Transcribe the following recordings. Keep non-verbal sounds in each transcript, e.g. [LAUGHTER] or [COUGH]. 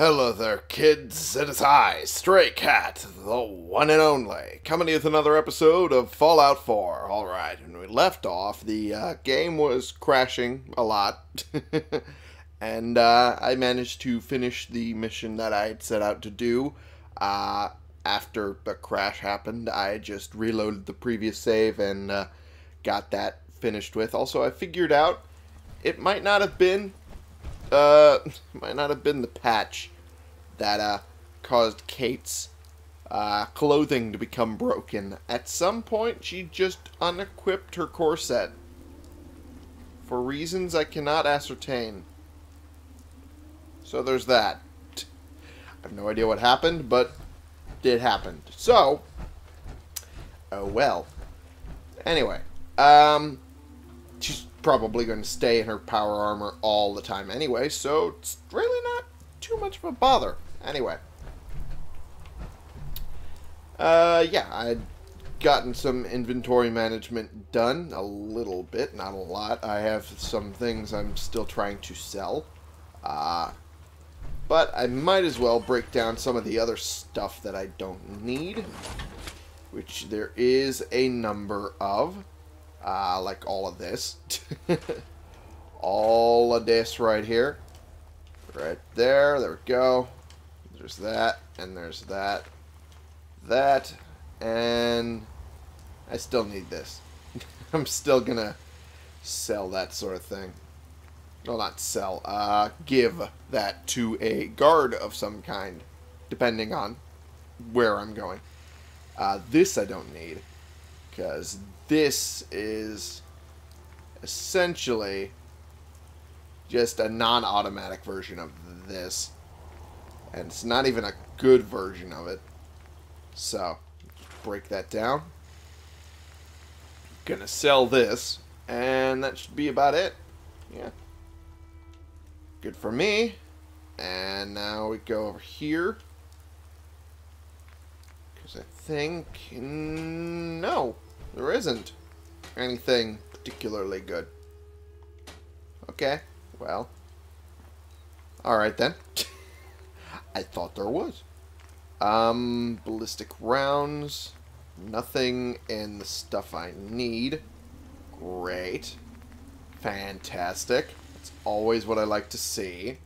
Hello there, kids. It is I, Stray Cat, the one and only, coming to you with another episode of Fallout 4. Alright, when we left off, the uh, game was crashing a lot, [LAUGHS] and uh, I managed to finish the mission that I had set out to do. Uh, after the crash happened, I just reloaded the previous save and uh, got that finished with. Also, I figured out it might not have been uh, might not have been the patch that uh, caused Kate's uh, clothing to become broken. At some point, she just unequipped her corset. For reasons I cannot ascertain. So there's that. I have no idea what happened, but it happened. So, oh well. Anyway, um, she's probably going to stay in her power armor all the time anyway, so it's really not too much of a bother. Anyway. Uh, yeah, I'd gotten some inventory management done, a little bit, not a lot. I have some things I'm still trying to sell. Uh, but I might as well break down some of the other stuff that I don't need, which there is a number of. Uh, like all of this. [LAUGHS] all of this right here. Right there. There we go. There's that. And there's that. That. And I still need this. [LAUGHS] I'm still gonna sell that sort of thing. Well, not sell. Uh, give that to a guard of some kind. Depending on where I'm going. Uh, this I don't need. Because this is essentially just a non-automatic version of this. And it's not even a good version of it. So, break that down. Gonna sell this, and that should be about it. Yeah. Good for me. And now we go over here. Because I think... No. There isn't anything particularly good. Okay, well. Alright then. [LAUGHS] I thought there was. Um, ballistic rounds. Nothing in the stuff I need. Great. Fantastic. It's always what I like to see.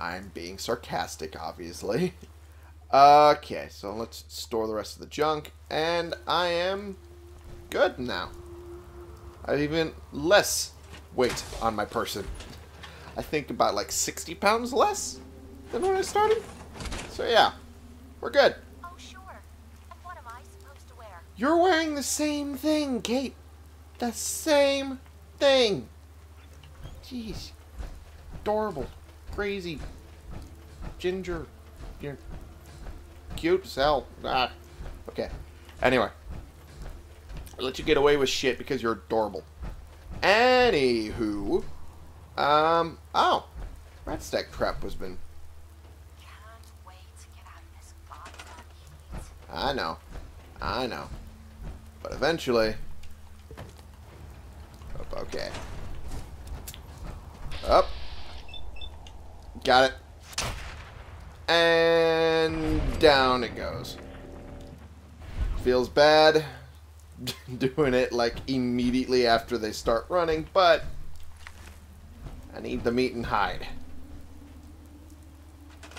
I'm being sarcastic, obviously. [LAUGHS] Okay, so let's store the rest of the junk, and I am good now. I have even less weight on my person. I think about like 60 pounds less than when I started. So yeah, we're good. Oh, sure. And what am I supposed to wear? You're wearing the same thing, Kate. The same thing. Jeez. Adorable. Crazy. Ginger. You're cute as hell. Ah. Okay. Anyway. I'll let you get away with shit because you're adorable. Anywho. Um. Oh. Rat stack trap has been. I know. I know. But eventually. Okay. Up. Got it. And down it goes. Feels bad [LAUGHS] doing it like immediately after they start running, but I need the meat and hide.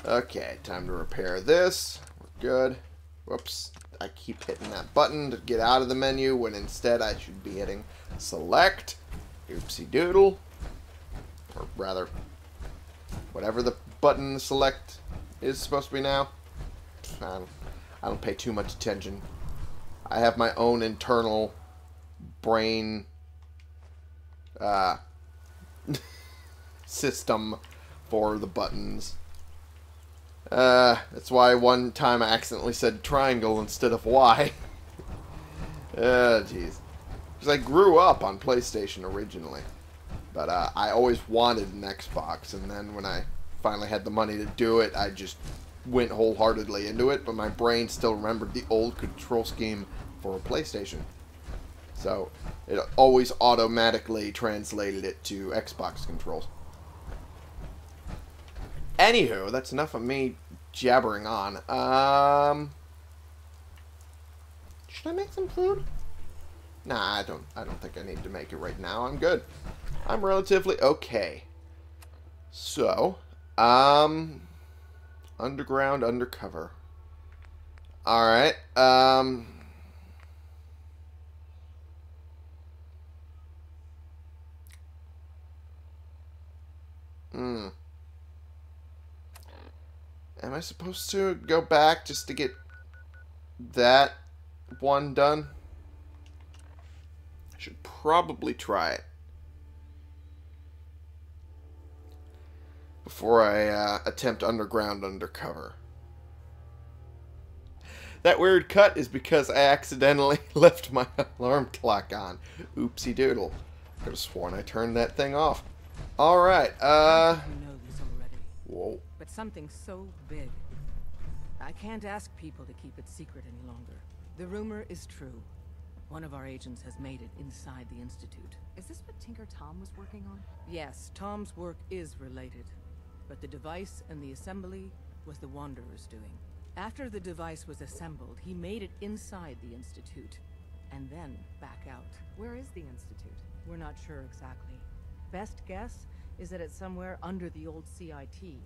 Okay, time to repair this. We're good. Whoops. I keep hitting that button to get out of the menu when instead I should be hitting select. Oopsie doodle. Or rather, whatever the button select is supposed to be now. I don't, I don't pay too much attention. I have my own internal brain uh, [LAUGHS] system for the buttons. Uh, that's why one time I accidentally said triangle instead of Y. [LAUGHS] uh, jeez. Because I grew up on PlayStation originally. But uh, I always wanted an Xbox, and then when I finally had the money to do it, I just went wholeheartedly into it, but my brain still remembered the old control scheme for a PlayStation. So it always automatically translated it to Xbox controls. Anywho, that's enough of me jabbering on. Um, should I make some food? Nah, I don't. I don't think I need to make it right now. I'm good. I'm relatively okay. So, um, underground, undercover. All right. Um. Hmm. Am I supposed to go back just to get that one done? I should probably try it. Before I uh, attempt underground undercover. That weird cut is because I accidentally [LAUGHS] left my alarm clock on. Oopsie doodle. Could have sworn I turned that thing off. Alright, uh... You know this already, Whoa. but something so big. I can't ask people to keep it secret any longer. The rumor is true. One of our agents has made it inside the Institute. Is this what Tinker Tom was working on? Yes, Tom's work is related, but the device and the assembly was the Wanderer's doing. After the device was assembled, he made it inside the Institute, and then back out. Where is the Institute? We're not sure exactly. Best guess is that it's somewhere under the old CIT.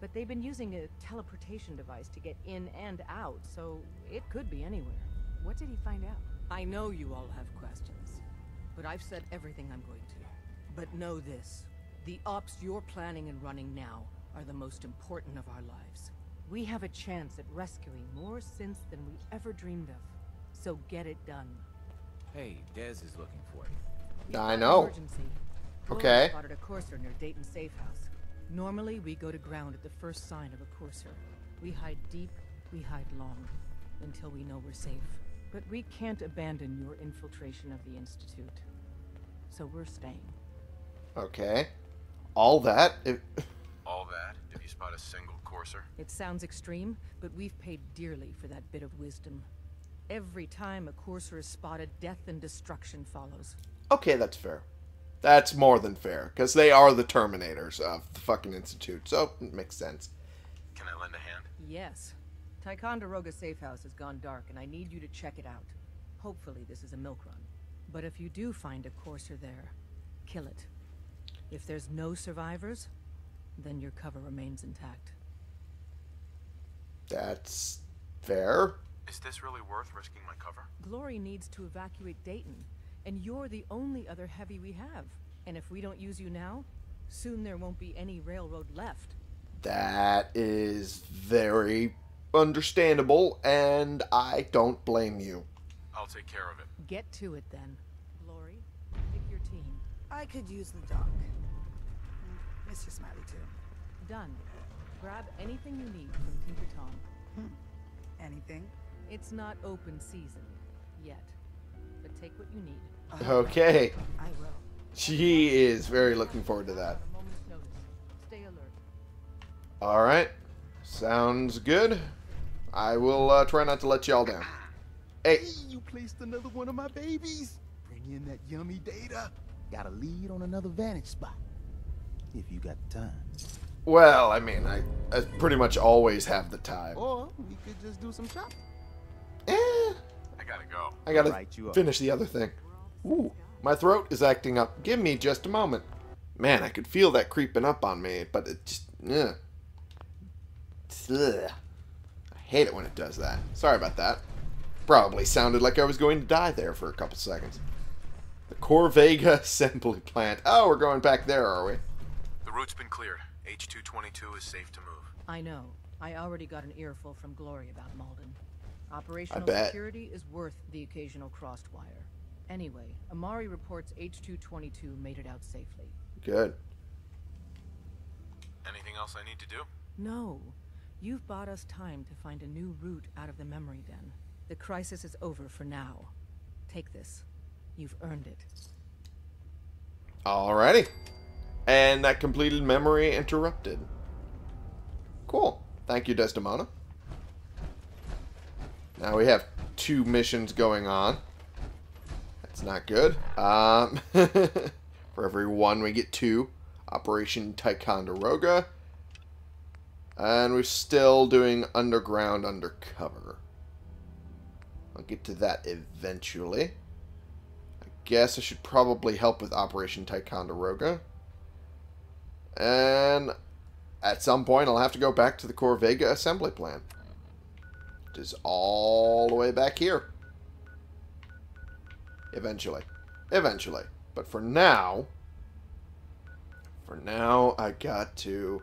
But they've been using a teleportation device to get in and out, so it could be anywhere. What did he find out? I know you all have questions, but I've said everything I'm going to. But know this. The ops you're planning and running now are the most important of our lives. We have a chance at rescuing more synths than we ever dreamed of. So get it done. Hey, Dez is looking for you. I know. Emergency. Glory Okay. Spotted a courser near Dayton Safe House. Normally, we go to ground at the first sign of a courser. We hide deep, we hide long, until we know we're safe. But we can't abandon your infiltration of the Institute. So we're staying. Okay. All that? If, All that? Did you spot a single courser? It sounds extreme, but we've paid dearly for that bit of wisdom. Every time a courser is spotted, death and destruction follows. okay, that's fair. That's more than fair, because they are the Terminators of the fucking Institute, so it makes sense. Can I lend a hand? Yes. Ticonderoga Safe House has gone dark, and I need you to check it out. Hopefully, this is a milk run. But if you do find a courser there, kill it. If there's no survivors, then your cover remains intact. That's fair. Is this really worth risking my cover? Glory needs to evacuate Dayton, and you're the only other heavy we have. And if we don't use you now, soon there won't be any railroad left. That is very understandable, and I don't blame you. I'll take care of it. Get to it then. Glory, pick your team. I could use the dock. Mm, Mr. Smiley, too. Done. Grab anything you need from Tinker Tom. Anything? It's not open season yet, but take what you need. Okay. I will. She is very looking forward to that. A moment's notice. Stay alert. Alright. Sounds good. I will uh, try not to let y'all down. Hey, Hey, you placed another one of my babies. Bring in that yummy data. Got a lead on another vantage spot. If you got the time. well, I mean, I, I pretty much always have the time. Or we could just do some shopping. Eh, I gotta go. I gotta Right, you are. finish the other thing. Ooh, my throat is acting up. Give me just a moment. Man, I could feel that creeping up on me, but it just, ugh. Ugh. I hate it when it does that. Sorry about that. Probably sounded like I was going to die there for a couple seconds. The Corvega [LAUGHS] assembly plant. Oh, we're going back there, are we? The route's been cleared. H222 is safe to move. I know. I already got an earful from Glory about Malden. Operational security is worth the occasional crossed wire. Anyway, Amari reports H222 made it out safely. Good. Anything else I need to do? No. You've bought us time to find a new route out of the memory den. The crisis is over for now. Take this. You've earned it. Alrighty. And that completed memory interrupted. Cool. Thank you, Desdemona. Now we have two missions going on. That's not good. Um, [LAUGHS] for every one, we get two. Operation Ticonderoga. And we're still doing underground undercover. I'll get to that eventually. Guess I should probably help with Operation Ticonderoga. And at some point, I'll have to go back to the Corvega assembly plant. It is all the way back here. Eventually. Eventually. But for now... For now, I got to...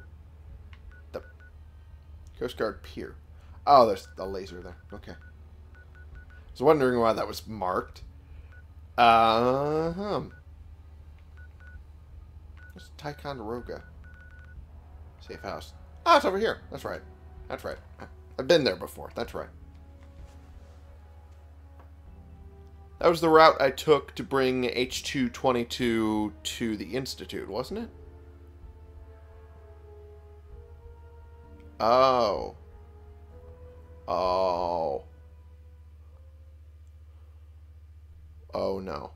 The Coast Guard Pier. Oh, there's a laser there. Okay. I was wondering why that was marked. Uh-huh. There's Ticonderoga. Safe house. Ah, it's over here. That's right. That's right. I've been there before. That's right. That was the route I took to bring H222 to the Institute, wasn't it? Oh. Oh. Oh no.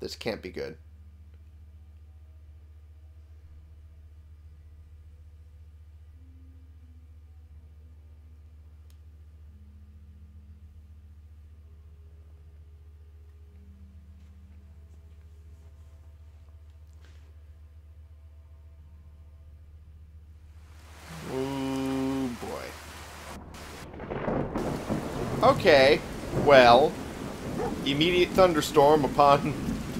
This can't be good. Oh boy. Okay, well, immediate thunderstorm upon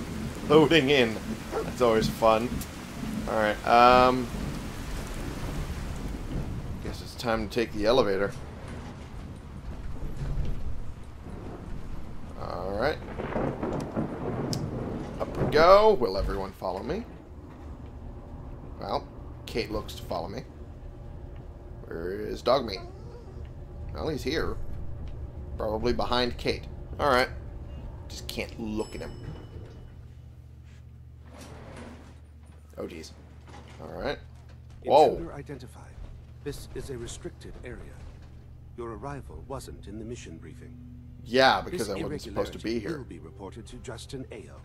[LAUGHS] loading in. That's always fun. Alright, um... Guess it's time to take the elevator. Alright. Up we go. Will everyone follow me? Well, Kate looks to follow me. Where is Dogmeat? Well, he's here. Probably behind Kate. Alright. Just can't look at him. Oh, geez. Alright. Whoa. Intruder identified. This is a restricted area. Your arrival wasn't in the mission briefing. Yeah, because This I wasn't supposed to be irregularity here. will be reported to Justin Ayo.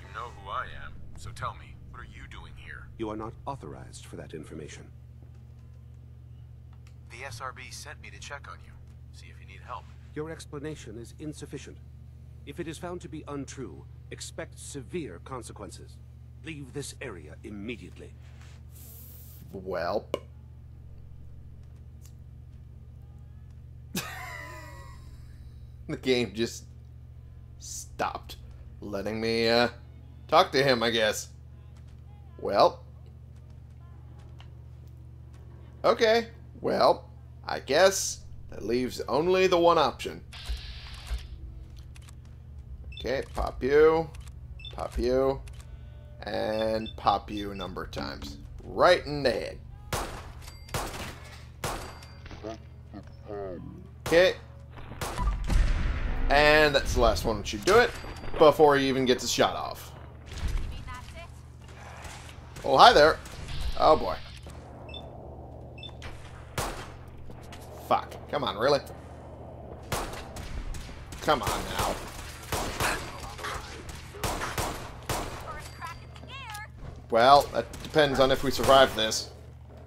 You know who I am, so tell me, what are you doing here? You are not authorized for that information. The SRB sent me to check on you, see if you need help. Your explanation is insufficient. If it is found to be untrue, expect severe consequences. Leave this area immediately. Well. [LAUGHS] the game just stopped letting me uh, talk to him, I guess. Well. Okay. Well, I guess that leaves only the one option. Okay, pop you, pop you, and pop you a number of times. Right in the head. Okay. And that's the last one. Should do it before he even gets a shot off. Oh, hi there. Oh, boy. Fuck. Come on, really? Come on now. Well, that depends on if we survive this.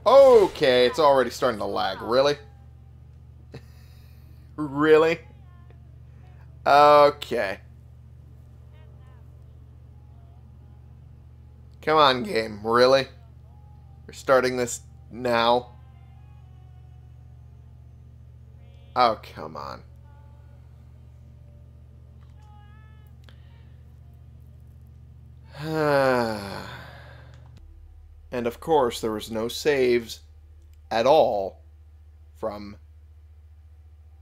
Okay, it's already starting to lag. Really? [LAUGHS] really? Okay. Come on, game. Really? We're starting this now? Oh, come on. [SIGHS] and of course, there was no saves at all from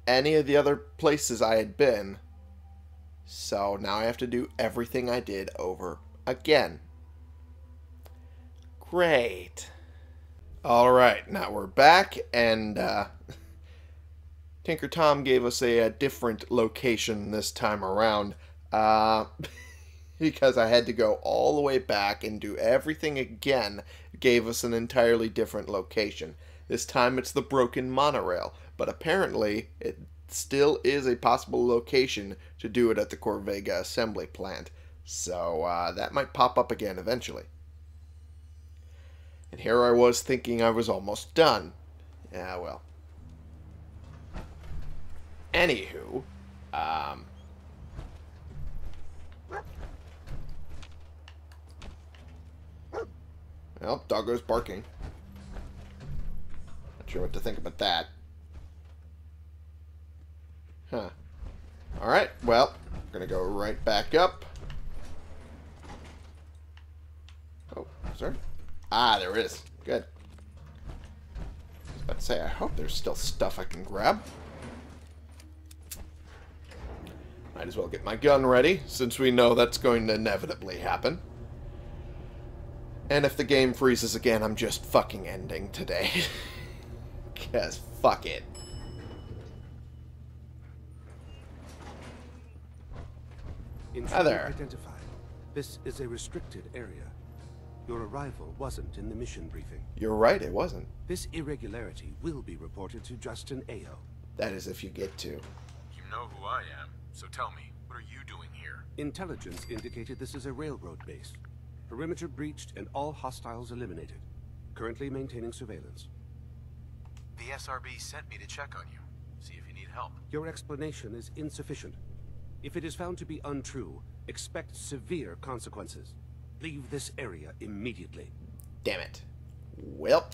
any of the other places I had been. So now I have to do everything I did over again. Great. All right, now we're back, and uh, [LAUGHS] Tinker Tom gave us a, a different location this time around. Uh, [LAUGHS] because I had to go all the way back and do everything again, gave us an entirely different location. This time it's the broken monorail, but apparently it still is a possible location to do it at the Corvega assembly plant. So uh, that might pop up again eventually. And here I was thinking I was almost done. Yeah, well. Anywho, um, well, doggo's barking. Not sure what to think about that. Huh. Alright, well, we're gonna go right back up. Oh, there? Ah, there is. Good. I was about to say, I hope there's still stuff I can grab. Might as well get my gun ready, since we know that's going to inevitably happen. And if the game freezes again, I'm just fucking ending today. [LAUGHS] Because fuck it. Intruder there. Identified. This is a restricted area. Your arrival wasn't in the mission briefing. You're right, it wasn't. This irregularity will be reported to Justin Ayo. That is if you get to. You know who I am, so tell me, what are you doing here? Intelligence indicated this is a railroad base. Perimeter breached and all hostiles eliminated. Currently maintaining surveillance. The SRB sent me to check on you, see if you need help. Your explanation is insufficient. If it is found to be untrue, expect severe consequences. Leave this area immediately. Damn it. Welp.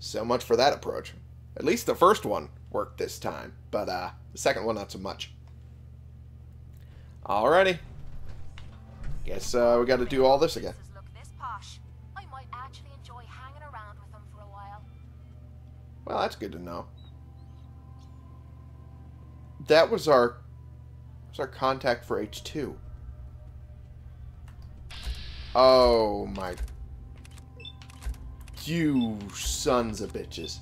So much for that approach. At least the first one worked this time, but uh, the second one not so much. Alrighty. Guess uh, we got to do all this again. Places look this posh. I might actually enjoy hanging around with them for a while. Well, that's good to know. That was our was our contact for H2. Oh my you sons of bitches.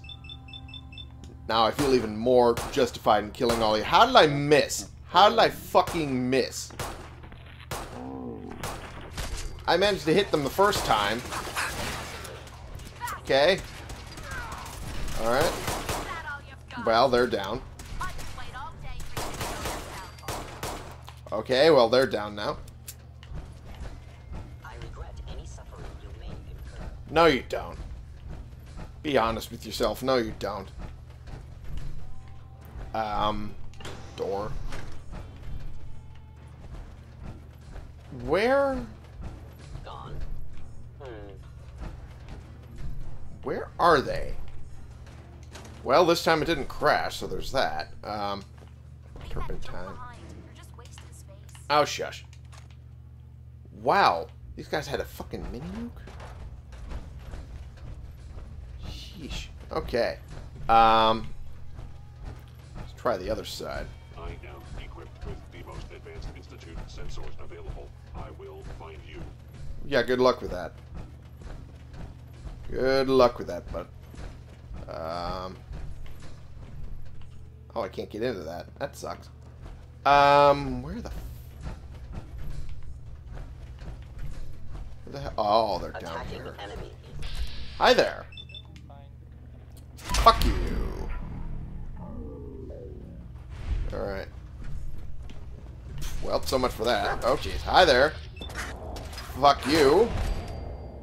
Now I feel even more justified in killing all you. How did I miss? How did I fucking miss? I managed to hit them the first time. Okay. Alright. Well, they're down. Okay, well, they're down now. No, you don't. Be honest with yourself. No, you don't. Um, door. Where? Gone. Hmm. Where are they? Well, this time it didn't crash, so there's that. Um, Leave that junk turpentine. behind. You're just wasting space. Oh, shush. Wow. These guys had a fucking mini nuke? Sheesh. Okay. Um, let's try the other side. I am equipped with the most advanced Institute sensors available. I will find you. Yeah, good luck with that. Good luck with that, bud. Um. Oh, I can't get into that. That sucks. Um, where the... Where the hell? Oh, they're down here. enemy. Hi there. Fuck you. Alright. Well, so much for that. Oh, jeez. Hi there. Fuck you.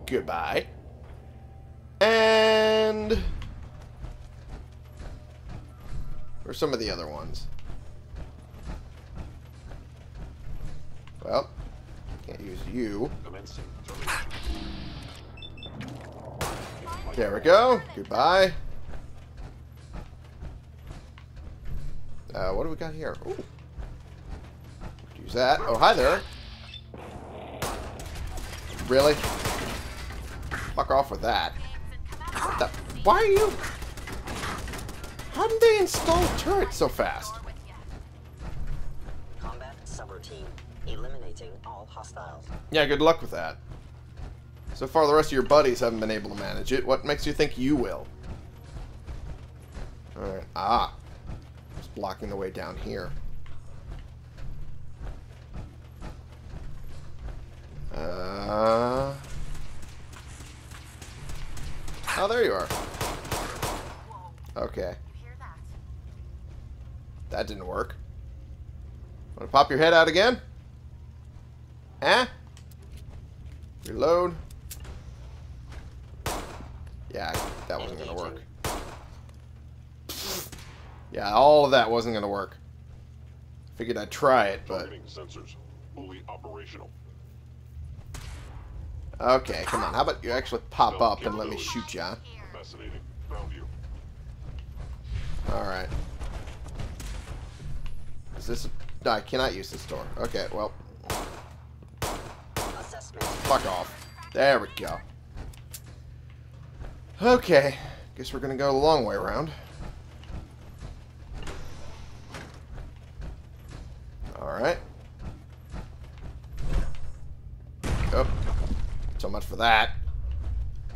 Goodbye. And... Where's some of the other ones? Well, can't use you. There we go. Goodbye. Uh, what do we got here? Ooh. Use that. Oh, hi there. Really? Fuck off with that. What the? Why are you? How did they install turrets so fast? Combat subroutine. Eliminating all hostiles. Yeah, good luck with that. So far, the rest of your buddies haven't been able to manage it. What makes you think you will? Alright. Ah. It's blocking the way down here. Uh... Oh, there you are. Okay. That? Didn't work. Want to pop your head out again? Eh? Reload. Yeah, that wasn't gonna work. Yeah, all of that wasn't gonna work. Figured I'd try it, but... Targeting sensors fully operational. Okay, come on. How about you actually pop up and let me shoot ya? You. Alright. Is this... No, I cannot use this door. Okay, well, fuck off. There we go. Okay. Guess we're gonna go the long way around. Alright. So much for that.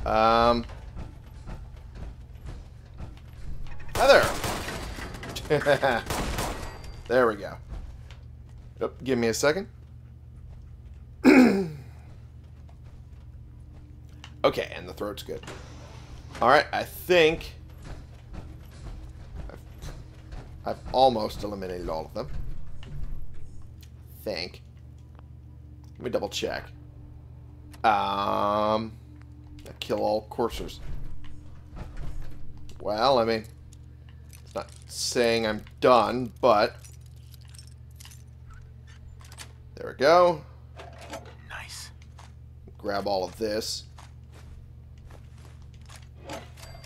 Um. Hi [LAUGHS] there. we go. Yep, give me a second. [CLEARS THROAT] okay, and the throat's good. Alright, I think... I've, I've almost eliminated all of them. think. Let me double check. Um... Kill all coursers. Well, I mean... It's not saying I'm done, but... There we go. Nice. Grab all of this.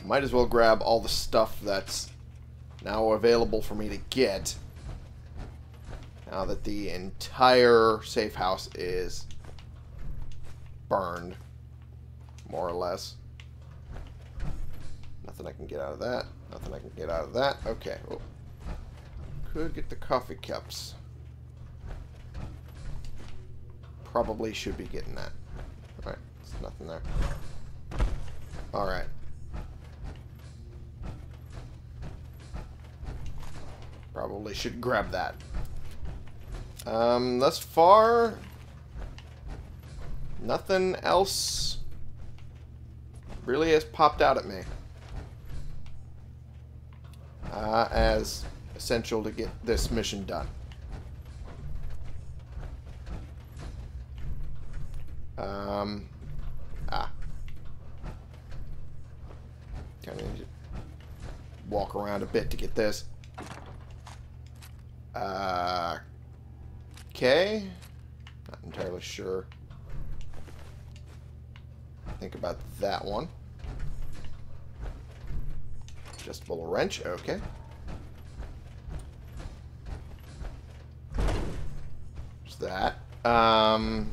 Might as well grab all the stuff that's now available for me to get. Now that the entire safe house is burned, more or less. Nothing I can get out of that. Nothing I can get out of that. Okay. Oh. Could get the coffee cups. Probably should be getting that. Alright, there's nothing there. Alright. Probably should grab that. Um, thus far, nothing else really has popped out at me. Uh, as essential to get this mission done. Um, ah. Kind of need to walk around a bit to get this. Uh, okay. Not entirely sure. Think about that one. Adjustable wrench, okay. There's that. Um,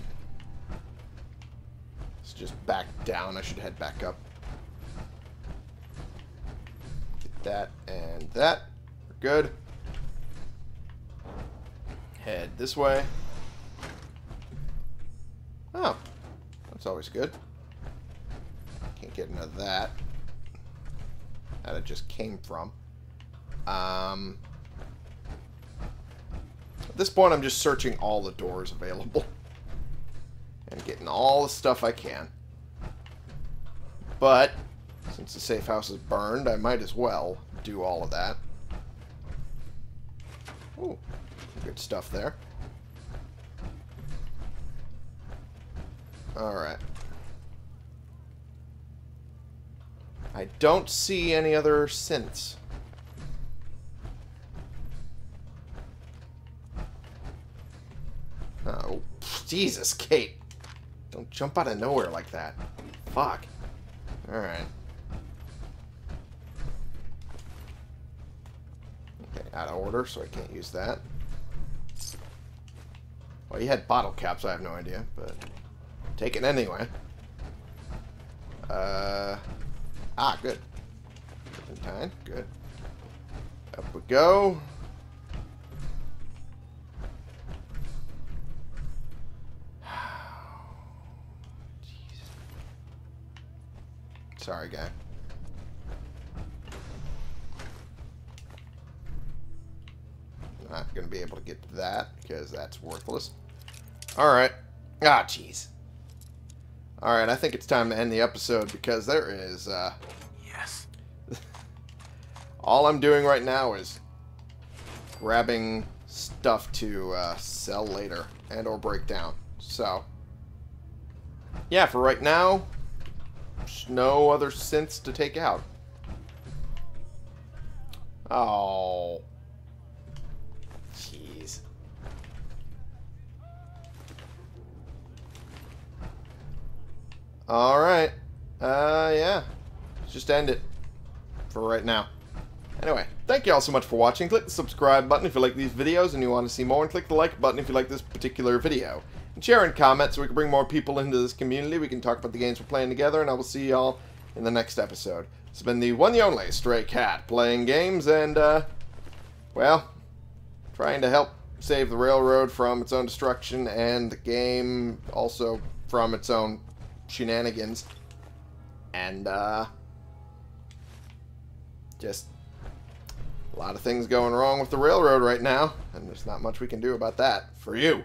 let's just back down. I should head back up. Get that and that. We're good. Head this way. Oh, that's always good. Can't get into that. That it just came from. Um, at this point, I'm just searching all the doors available. [LAUGHS] And getting all the stuff I can. But, since the safe house is burned, I might as well do all of that. Ooh, good stuff there. Alright. I don't see any other synths. Oh, Jesus, Kate. Don't jump out of nowhere like that. Fuck. Alright. Okay, out of order, so I can't use that. Well, you had bottle caps, I have no idea, but take it anyway. Uh, ah, good. Serpentine, good. Up we go. [SIGHS] Sorry, guy. Not going to be able to get to that because that's worthless. Alright. Ah, jeez. Alright, I think it's time to end the episode because there is, uh... Yes. [LAUGHS] all I'm doing right now is grabbing stuff to uh, sell later and or break down. So, yeah, for right now, there's no other synths to take out. Oh. Jeez. Alright. Uh, yeah. Let's just end it. For right now. Anyway, thank you all so much for watching. Click the subscribe button if you like these videos and you want to see more, and click the like button if you like this particular video. And share and comment so we can bring more people into this community. We can talk about the games we're playing together, and I will see y'all in the next episode. It's been the one the only Stray Cat playing games and, uh, well, trying to help save the railroad from its own destruction and the game also from its own shenanigans. And, uh, just a lot of things going wrong with the railroad right now, and there's not much we can do about that for you.